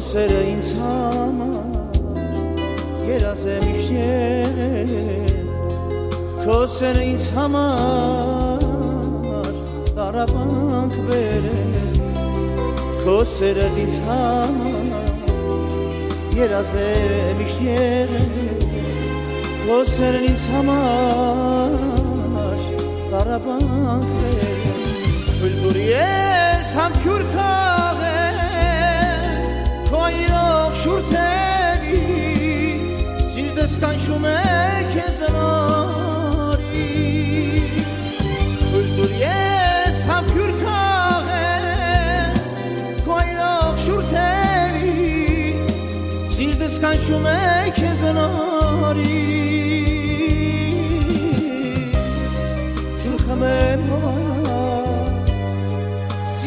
համար երազ է միշտ եղել քո սերը ինձ համար տարապանք բերել քո սերը ինձ համար երազ է միշտ եղել քո սերն ինձ համար տարապանք բերել թույլ դուր ես համբյուր քաղել շուրթերից սիրտս կանչում է քեզ նորից թույլ դուր ես համբյուր քաղել քո իրող շուրթերից սիրտս կանչում է քեզ նորից ջուր խմեմ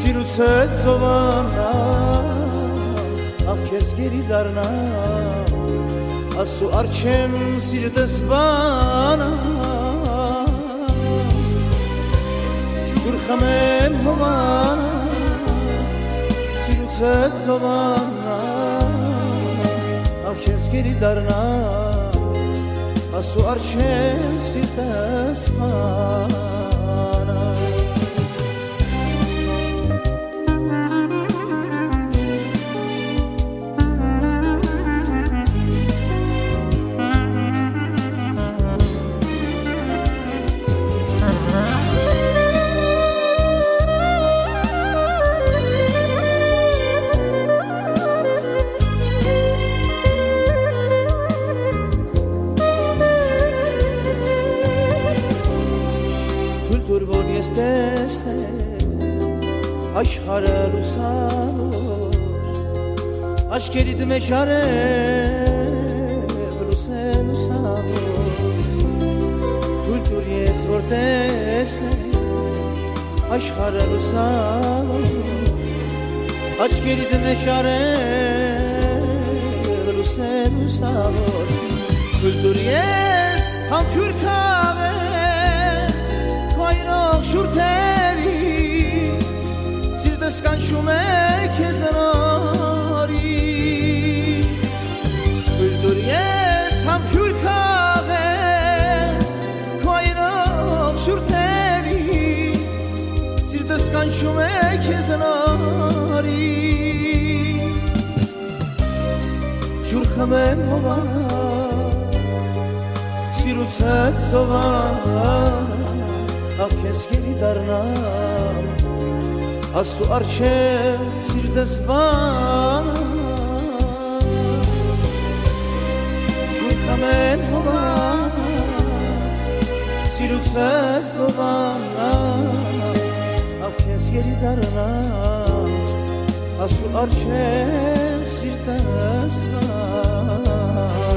սիրուցը ծովանա ախ քեզ գերի դառնա ասու արջեմ սիրտս բանա ջուր խմեմ հովանա սիրուցը ծովանա ախ քեզ գերի դառնա ասու արջեմ սիրտս دستسته آشخار رو سالور آش کلید مشاره بروسه رو سالور کلتوری اسور دسته آشخار رو سالور آش کلید مشاره بروسه رو سالور کلتوری اس هم Սիրտս կանչում է քեզ նորից Բլդուր ես համբյուր քաղել Հայրող շուրթերից Սիրտս կանչում է քեզ նորից Ջուր խմեմ հովա Սիրուցը ծովան ախ քեզ գերի դառնամ ասու արջև սիրտս բան Շուխամեն հովա սիրուցը ծովան ախ քեզ գերի դառնամ ասու արջև սիրտս բան